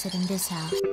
sit in this house.